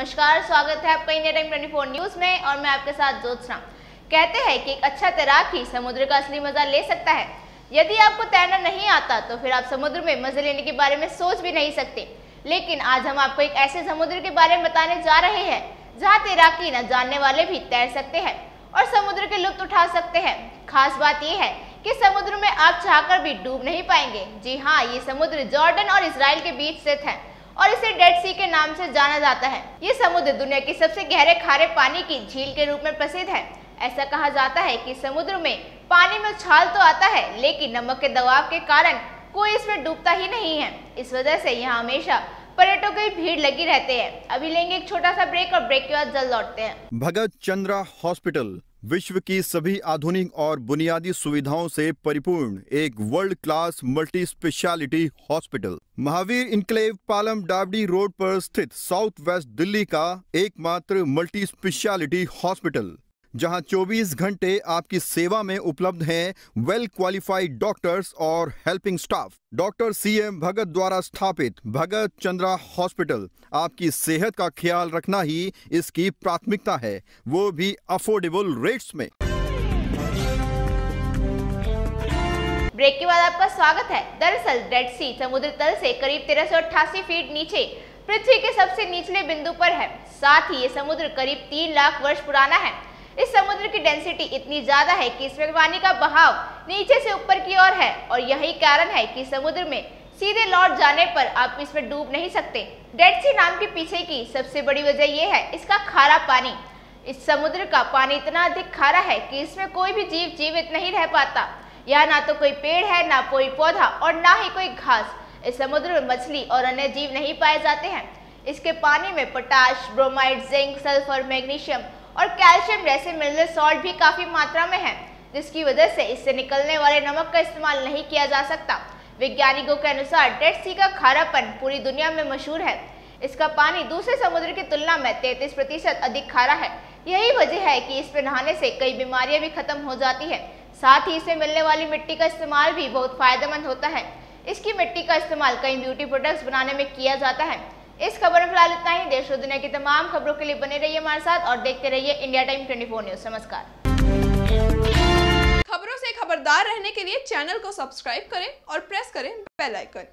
नमस्कार, स्वागत है आपका इंडिया टाइम 24 न्यूज़ में और मैं आपके साथ ज्योत्सना। कहते हैं कि एक अच्छा तैराक ही समुद्र का असली मज़ा ले सकता है। यदि आपको तैरना नहीं आता तो फिर आप समुद्र में मज़े लेने के बारे में सोच भी नहीं सकते। लेकिन आज हम आपको एक ऐसे समुद्र के बारे में बताने जा रहे हैं, जहाँ तैराकी न जानने वाले भी तैर सकते हैं और समुद्र के लुत्फ उठा सकते हैं। खास बात यह है कि समुद्र में आप चाहकर भी डूब नहीं पाएँगे। जी हाँ ये समुद्र जॉर्डन और इसराइल के बीच स्थित है। और इसे डेड सी के नाम से जाना जाता है। ये समुद्र दुनिया की सबसे गहरे खारे पानी की झील के रूप में प्रसिद्ध है। ऐसा कहा जाता है कि समुद्र में पानी में उछाल तो आता है, लेकिन नमक के दबाव के कारण कोई इसमें डूबता ही नहीं है। इस वजह से यहाँ हमेशा पर्यटकों की भीड़ लगी रहते हैं। अभी लेंगे एक छोटा सा ब्रेक और ब्रेक के बाद जल्द लौटते हैं। भगत चंद्रा हॉस्पिटल। विश्व की सभी आधुनिक और बुनियादी सुविधाओं से परिपूर्ण एक world class multi specialty hospital Mahavir enclave Palam Dabri road पर स्थित साउथ वेस्ट दिल्ली का एकमात्र मल्टी स्पेशलिटी हॉस्पिटल जहाँ 24 घंटे आपकी सेवा में उपलब्ध हैं वेल क्वालिफाइड डॉक्टर्स और helping staff doctor C M Bhagat द्वारा स्थापित भगत चंद्रा हॉस्पिटल आपकी सेहत का ख्याल रखना ही इसकी प्राथमिकता है। वो भी अफोर्डेबल रेट्स में। ब्रेक के बाद आपका स्वागत है। दरअसल डेड सी समुद्र तल से करीब तेरह फीट नीचे, पृथ्वी के सबसे निचले बिंदु पर है। साथ ही ये समुद्र करीब तीन लाख वर्ष पुराना है। की डेंसिटी इतनी ज़्यादा है कि इसमें पानी का बहाव नीचे से ऊपर की ओर है और यही कारण है कि समुद्र में सीधे लौट जाने पर आप इसमें डूब नहीं सकते। डेड सी नाम के पीछे की सबसे बड़ी वजह यह है, इसका खारा पानी। इस समुद्र का पानी इतना अधिक खारा है कि इसमें कोई भी जीव जीवित नहीं रह पाता। यहाँ ना तो कोई पेड़ है, ना कोई पौधा और ना ही कोई घास। इस समुद्र में मछली और अन्य जीव नहीं पाए जाते हैं। इसके पानी में potash, bromide, zinc, sulphur, magnesium और कैल्शियम जैसे मिनरल सॉल्ट भी काफ़ी मात्रा में है, जिसकी वजह से इससे निकलने वाले नमक का इस्तेमाल नहीं किया जा सकता। वैज्ञानिकों के अनुसार डेड सी का खारापन पूरी दुनिया में मशहूर है। इसका पानी दूसरे समुद्र की तुलना में 33 प्रतिशत अधिक खारा है। यही वजह है कि इस पर नहाने से कई बीमारियाँ भी खत्म हो जाती है। साथ ही इसमें मिलने वाली मिट्टी का इस्तेमाल भी बहुत फ़ायदेमंद होता है। इसकी मिट्टी का इस्तेमाल कई ब्यूटी प्रोडक्ट्स बनाने में किया जाता है। इस खबर में फ़िलहाल इतना ही। देश और दुनिया की तमाम खबरों के लिए बने रहिए हमारे साथ और देखते रहिए इंडिया टाइम 24 न्यूज़। नमस्कार। खबरों से खबरदार रहने के लिए चैनल को सब्सक्राइब करें और प्रेस करें बेल आइकन।